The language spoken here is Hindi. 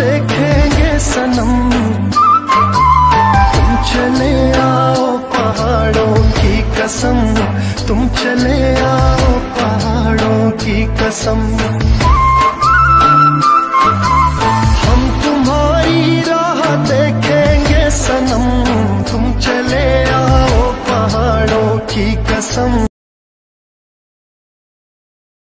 देखेंगे सनम। तुम चले आओ पहाड़ों की कसम। तुम चले आओ पहाड़ों की कसम। हम तुम्हारी राह देखेंगे सनम। तुम चले आओ पहाड़ों की कसम।